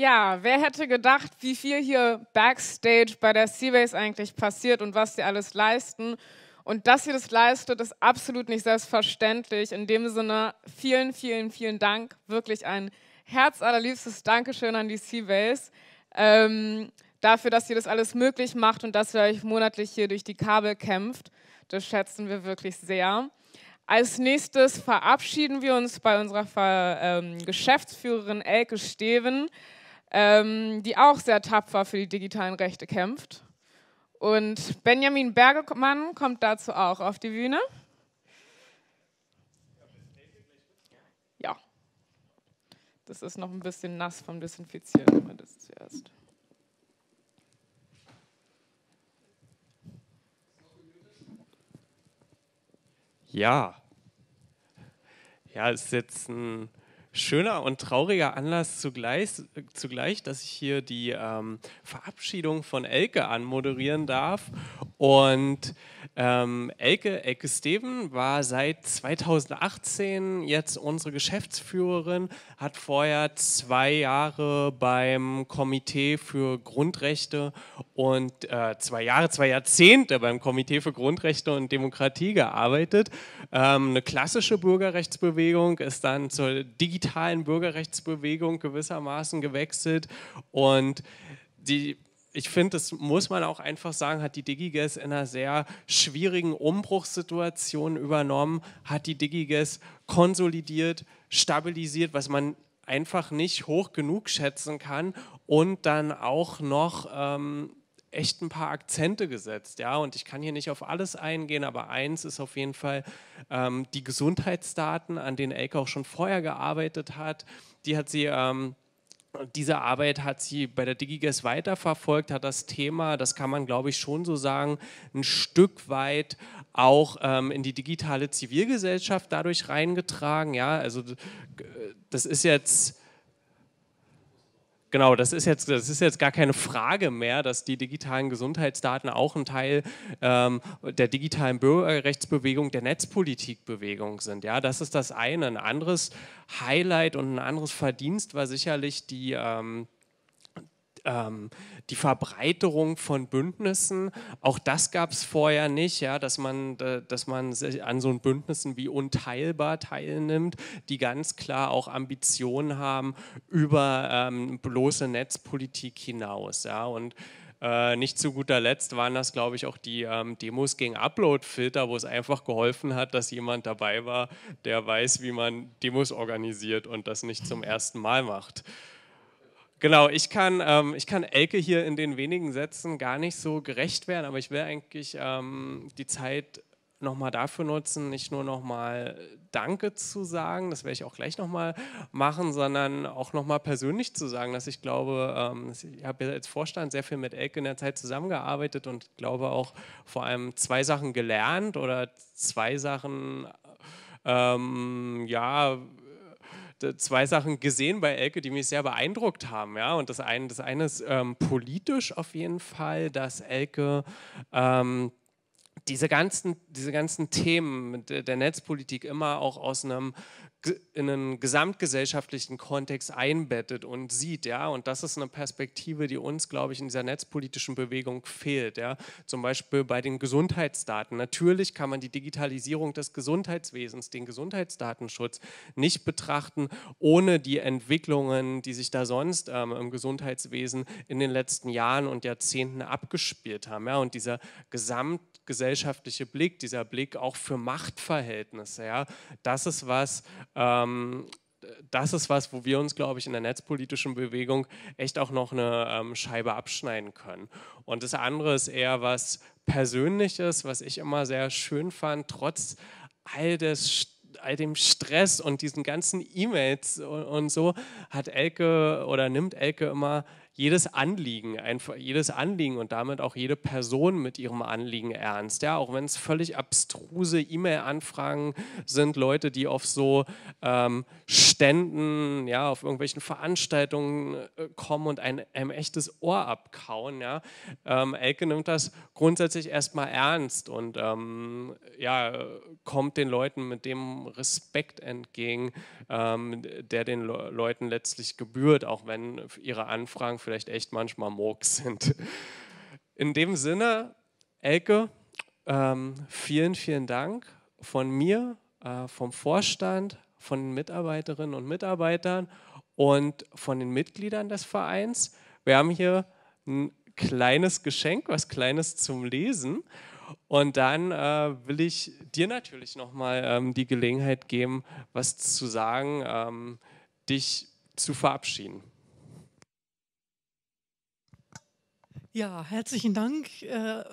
Ja, wer hätte gedacht, wie viel hier backstage bei der Seabase eigentlich passiert und was sie alles leisten. Und dass sie das leistet, ist absolut nicht selbstverständlich. In dem Sinne, vielen, vielen, vielen Dank. Wirklich ein herzallerliebstes Dankeschön an die Seabase ähm, dafür, dass ihr das alles möglich macht und dass ihr euch monatlich hier durch die Kabel kämpft. Das schätzen wir wirklich sehr. Als nächstes verabschieden wir uns bei unserer ähm, Geschäftsführerin Elke Steven ähm, die auch sehr tapfer für die digitalen Rechte kämpft. Und Benjamin Bergemann kommt dazu auch auf die Bühne. Ja, das ist noch ein bisschen nass vom Desinfizieren. Das zuerst. Ja. Ja, es ist jetzt ein schöner und trauriger Anlass zugleich, zugleich dass ich hier die ähm, Verabschiedung von Elke anmoderieren darf. Und ähm, Elke, Elke Steven war seit 2018 jetzt unsere Geschäftsführerin, hat vorher zwei Jahre beim Komitee für Grundrechte und äh, zwei Jahre, zwei Jahrzehnte beim Komitee für Grundrechte und Demokratie gearbeitet. Ähm, eine klassische Bürgerrechtsbewegung ist dann zur digitalen Bürgerrechtsbewegung gewissermaßen gewechselt und die ich finde, das muss man auch einfach sagen, hat die DigiGes in einer sehr schwierigen Umbruchssituation übernommen, hat die DigiGes konsolidiert, stabilisiert, was man einfach nicht hoch genug schätzen kann und dann auch noch ähm, echt ein paar Akzente gesetzt. Ja? Und ich kann hier nicht auf alles eingehen, aber eins ist auf jeden Fall ähm, die Gesundheitsdaten, an denen Elke auch schon vorher gearbeitet hat. Die hat sie... Ähm, diese Arbeit hat sie bei der DigiGes weiterverfolgt, hat das Thema, das kann man glaube ich schon so sagen, ein Stück weit auch ähm, in die digitale Zivilgesellschaft dadurch reingetragen. Ja, also das ist jetzt Genau, das ist, jetzt, das ist jetzt gar keine Frage mehr, dass die digitalen Gesundheitsdaten auch ein Teil ähm, der digitalen Bürgerrechtsbewegung, der Netzpolitikbewegung sind. Ja, das ist das eine. Ein anderes Highlight und ein anderes Verdienst war sicherlich die ähm, ähm, die Verbreiterung von Bündnissen, auch das gab es vorher nicht, ja, dass, man, dass man an so Bündnissen wie unteilbar teilnimmt, die ganz klar auch Ambitionen haben über ähm, bloße Netzpolitik hinaus. Ja, und äh, nicht zu guter Letzt waren das, glaube ich, auch die ähm, Demos gegen Upload-Filter, wo es einfach geholfen hat, dass jemand dabei war, der weiß, wie man Demos organisiert und das nicht zum ersten Mal macht. Genau, ich kann, ähm, ich kann Elke hier in den wenigen Sätzen gar nicht so gerecht werden, aber ich will eigentlich ähm, die Zeit nochmal dafür nutzen, nicht nur nochmal Danke zu sagen, das werde ich auch gleich nochmal machen, sondern auch nochmal persönlich zu sagen, dass ich glaube, ähm, ich habe als Vorstand sehr viel mit Elke in der Zeit zusammengearbeitet und glaube auch vor allem zwei Sachen gelernt oder zwei Sachen, ähm, ja, zwei Sachen gesehen bei Elke, die mich sehr beeindruckt haben. Ja? Und das eine, das eine ist ähm, politisch auf jeden Fall, dass Elke ähm, diese ganzen, diese ganzen Themen der Netzpolitik immer auch aus einem in einen gesamtgesellschaftlichen Kontext einbettet und sieht, ja, und das ist eine Perspektive, die uns, glaube ich, in dieser netzpolitischen Bewegung fehlt, ja, zum Beispiel bei den Gesundheitsdaten. Natürlich kann man die Digitalisierung des Gesundheitswesens, den Gesundheitsdatenschutz nicht betrachten, ohne die Entwicklungen, die sich da sonst ähm, im Gesundheitswesen in den letzten Jahren und Jahrzehnten abgespielt haben, ja, und dieser gesamtgesellschaftliche Blick, dieser Blick auch für Machtverhältnisse, ja, das ist was, das ist was, wo wir uns, glaube ich, in der netzpolitischen Bewegung echt auch noch eine ähm, Scheibe abschneiden können. Und das andere ist eher was Persönliches, was ich immer sehr schön fand, trotz all des all dem Stress und diesen ganzen E-Mails und, und, so hat Elke oder nimmt Elke immer jedes Anliegen, einfach jedes Anliegen und damit auch jede Person mit ihrem Anliegen ernst. Ja, auch wenn es völlig abstruse E-Mail-Anfragen sind, Leute, die auf so ähm, Ständen, ja, auf irgendwelchen Veranstaltungen äh, kommen und ein, einem echtes Ohr abkauen. Ja, ähm, Elke nimmt das grundsätzlich erstmal ernst und ähm, ja, kommt den Leuten mit dem Respekt entgegen, ähm, der den Le Leuten letztlich gebührt, auch wenn ihre Anfragen vielleicht echt manchmal Murks sind. In dem Sinne, Elke, ähm, vielen, vielen Dank von mir, äh, vom Vorstand, von den Mitarbeiterinnen und Mitarbeitern und von den Mitgliedern des Vereins. Wir haben hier ein kleines Geschenk, was Kleines zum Lesen. Und dann äh, will ich dir natürlich nochmal ähm, die Gelegenheit geben, was zu sagen, ähm, dich zu verabschieden. Ja, herzlichen Dank. Äh,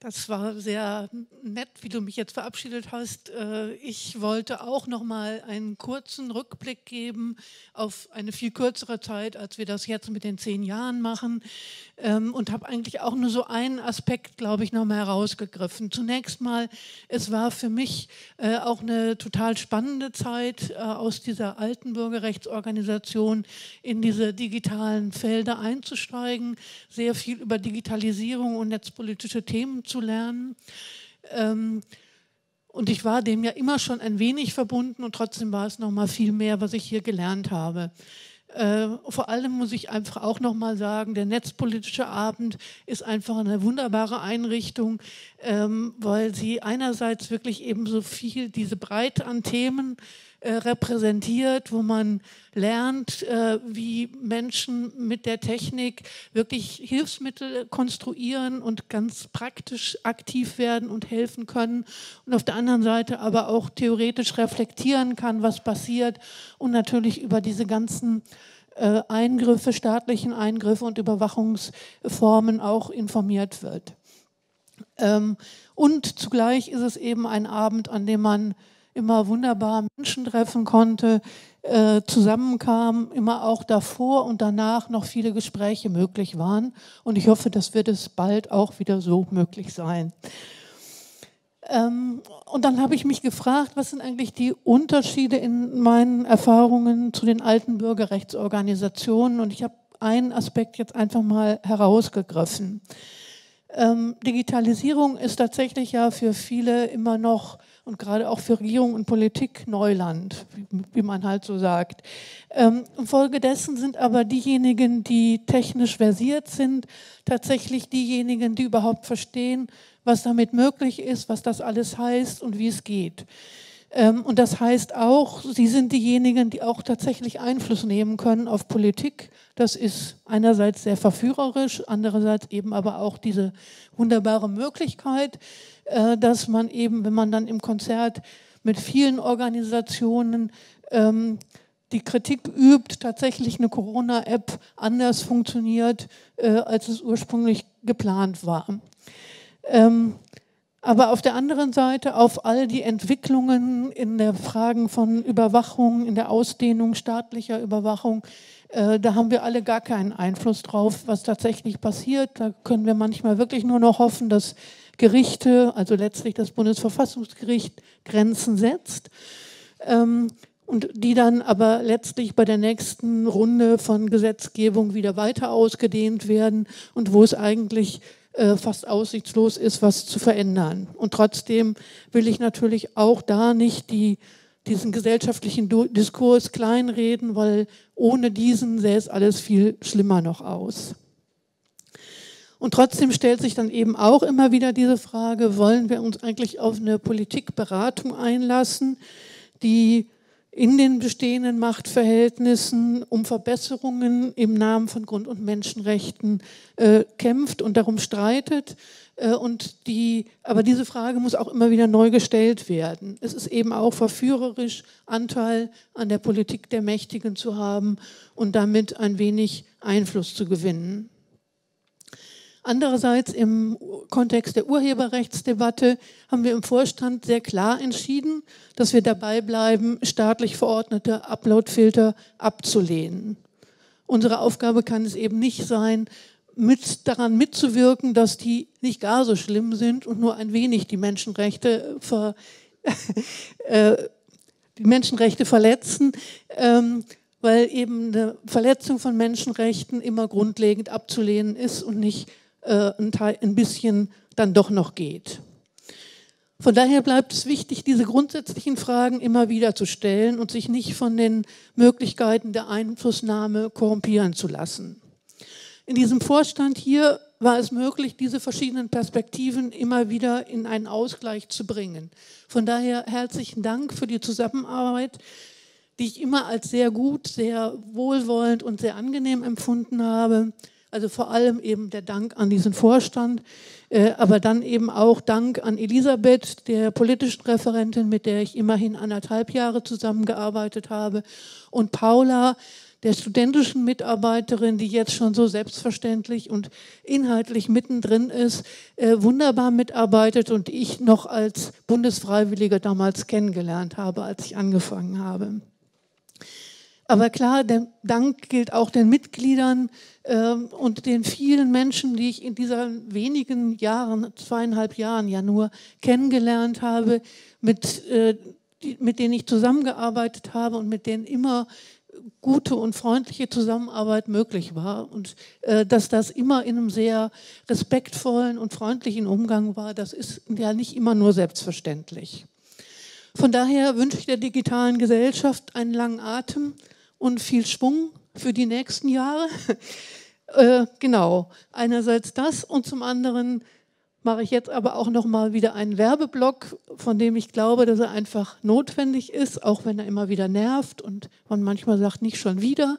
das war sehr nett, wie du mich jetzt verabschiedet hast. Äh, ich wollte auch noch mal einen kurzen Rückblick geben auf eine viel kürzere Zeit, als wir das jetzt mit den zehn Jahren machen. Ähm, und habe eigentlich auch nur so einen Aspekt, glaube ich, noch mal herausgegriffen. Zunächst mal, es war für mich äh, auch eine total spannende Zeit, äh, aus dieser alten Bürgerrechtsorganisation in diese digitalen Felder einzusteigen, sehr viel über Digitalisierung und netzpolitische Themen zu lernen. Ähm, und ich war dem ja immer schon ein wenig verbunden und trotzdem war es noch mal viel mehr, was ich hier gelernt habe. Äh, vor allem muss ich einfach auch noch mal sagen, der netzpolitische Abend ist einfach eine wunderbare Einrichtung, ähm, weil sie einerseits wirklich eben so viel diese Breite an Themen äh, repräsentiert, wo man lernt, äh, wie Menschen mit der Technik wirklich Hilfsmittel konstruieren und ganz praktisch aktiv werden und helfen können. Und auf der anderen Seite aber auch theoretisch reflektieren kann, was passiert und natürlich über diese ganzen äh, Eingriffe, staatlichen Eingriffe und Überwachungsformen auch informiert wird. Ähm, und zugleich ist es eben ein Abend, an dem man immer wunderbar Menschen treffen konnte, äh, zusammenkam, immer auch davor und danach noch viele Gespräche möglich waren. Und ich hoffe, das wird es bald auch wieder so möglich sein. Ähm, und dann habe ich mich gefragt, was sind eigentlich die Unterschiede in meinen Erfahrungen zu den alten Bürgerrechtsorganisationen? Und ich habe einen Aspekt jetzt einfach mal herausgegriffen. Ähm, Digitalisierung ist tatsächlich ja für viele immer noch und gerade auch für Regierung und Politik Neuland, wie, wie man halt so sagt. Ähm, infolgedessen sind aber diejenigen, die technisch versiert sind, tatsächlich diejenigen, die überhaupt verstehen, was damit möglich ist, was das alles heißt und wie es geht. Ähm, und das heißt auch, sie sind diejenigen, die auch tatsächlich Einfluss nehmen können auf Politik. Das ist einerseits sehr verführerisch, andererseits eben aber auch diese wunderbare Möglichkeit, äh, dass man eben, wenn man dann im Konzert mit vielen Organisationen ähm, die Kritik übt, tatsächlich eine Corona-App anders funktioniert, äh, als es ursprünglich geplant war. Aber auf der anderen Seite auf all die Entwicklungen in der Fragen von Überwachung, in der Ausdehnung staatlicher Überwachung, äh, da haben wir alle gar keinen Einfluss drauf, was tatsächlich passiert. Da können wir manchmal wirklich nur noch hoffen, dass Gerichte, also letztlich das Bundesverfassungsgericht, Grenzen setzt. Ähm, und die dann aber letztlich bei der nächsten Runde von Gesetzgebung wieder weiter ausgedehnt werden und wo es eigentlich äh, fast aussichtslos ist, was zu verändern. Und trotzdem will ich natürlich auch da nicht die, diesen gesellschaftlichen Diskurs kleinreden, weil ohne diesen sähe es alles viel schlimmer noch aus. Und trotzdem stellt sich dann eben auch immer wieder diese Frage, wollen wir uns eigentlich auf eine Politikberatung einlassen, die in den bestehenden Machtverhältnissen um Verbesserungen im Namen von Grund- und Menschenrechten äh, kämpft und darum streitet. Äh, und die, aber diese Frage muss auch immer wieder neu gestellt werden. Es ist eben auch verführerisch, Anteil an der Politik der Mächtigen zu haben und damit ein wenig Einfluss zu gewinnen. Andererseits im Kontext der Urheberrechtsdebatte haben wir im Vorstand sehr klar entschieden, dass wir dabei bleiben, staatlich verordnete Uploadfilter abzulehnen. Unsere Aufgabe kann es eben nicht sein, mit, daran mitzuwirken, dass die nicht gar so schlimm sind und nur ein wenig die Menschenrechte, ver, äh, die Menschenrechte verletzen, ähm, weil eben eine Verletzung von Menschenrechten immer grundlegend abzulehnen ist und nicht äh, ein, Teil, ein bisschen dann doch noch geht. Von daher bleibt es wichtig, diese grundsätzlichen Fragen immer wieder zu stellen und sich nicht von den Möglichkeiten der Einflussnahme korrumpieren zu lassen. In diesem Vorstand hier war es möglich, diese verschiedenen Perspektiven immer wieder in einen Ausgleich zu bringen. Von daher herzlichen Dank für die Zusammenarbeit, die ich immer als sehr gut, sehr wohlwollend und sehr angenehm empfunden habe. Also vor allem eben der Dank an diesen Vorstand, äh, aber dann eben auch Dank an Elisabeth, der politischen Referentin, mit der ich immerhin anderthalb Jahre zusammengearbeitet habe, und Paula, der studentischen Mitarbeiterin, die jetzt schon so selbstverständlich und inhaltlich mittendrin ist, äh, wunderbar mitarbeitet und ich noch als Bundesfreiwillige damals kennengelernt habe, als ich angefangen habe. Aber klar, der Dank gilt auch den Mitgliedern äh, und den vielen Menschen, die ich in diesen wenigen Jahren, zweieinhalb Jahren ja nur kennengelernt habe, mit, äh, die, mit denen ich zusammengearbeitet habe und mit denen immer gute und freundliche Zusammenarbeit möglich war und äh, dass das immer in einem sehr respektvollen und freundlichen Umgang war, das ist ja nicht immer nur selbstverständlich. Von daher wünsche ich der digitalen Gesellschaft einen langen Atem, und viel Schwung für die nächsten Jahre. äh, genau, einerseits das und zum anderen mache ich jetzt aber auch noch mal wieder einen Werbeblock, von dem ich glaube, dass er einfach notwendig ist, auch wenn er immer wieder nervt und man manchmal sagt, nicht schon wieder.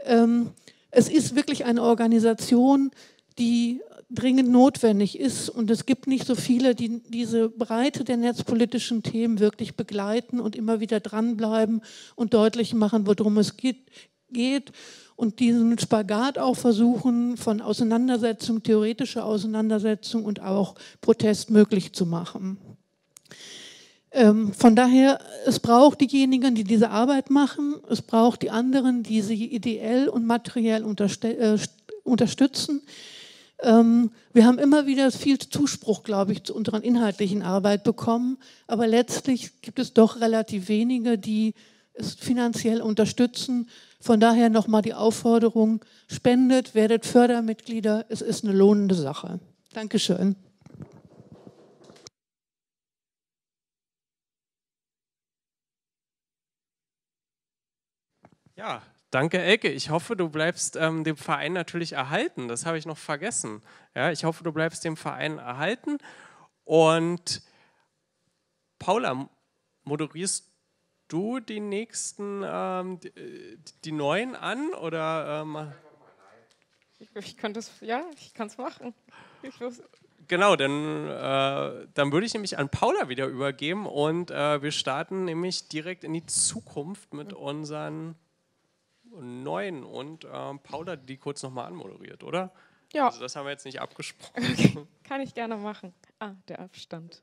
Ähm, es ist wirklich eine Organisation, die dringend notwendig ist. Und es gibt nicht so viele, die diese Breite der netzpolitischen Themen wirklich begleiten und immer wieder dranbleiben und deutlich machen, worum es geht. Und diesen Spagat auch versuchen, von Auseinandersetzung, theoretischer Auseinandersetzung und auch Protest möglich zu machen. Ähm, von daher, es braucht diejenigen, die diese Arbeit machen, es braucht die anderen, die sie ideell und materiell äh, unterstützen. Ähm, wir haben immer wieder viel Zuspruch, glaube ich, zu unserer inhaltlichen Arbeit bekommen, aber letztlich gibt es doch relativ wenige, die es finanziell unterstützen. Von daher nochmal die Aufforderung, spendet, werdet Fördermitglieder, es ist eine lohnende Sache. Dankeschön. Ja, Danke, Elke. Ich hoffe, du bleibst ähm, dem Verein natürlich erhalten. Das habe ich noch vergessen. Ja, ich hoffe, du bleibst dem Verein erhalten. Und Paula, moderierst du die nächsten, ähm, die, die, neuen an? Oder, ähm, ich, ich kann das, ja, ich kann es machen. Genau, dann, äh, dann würde ich nämlich an Paula wieder übergeben und äh, wir starten nämlich direkt in die Zukunft mit unseren neun und ähm, Paul hat die kurz nochmal anmoderiert, oder? Ja. Also das haben wir jetzt nicht abgesprochen. Okay. Kann ich gerne machen. Ah, der Abstand.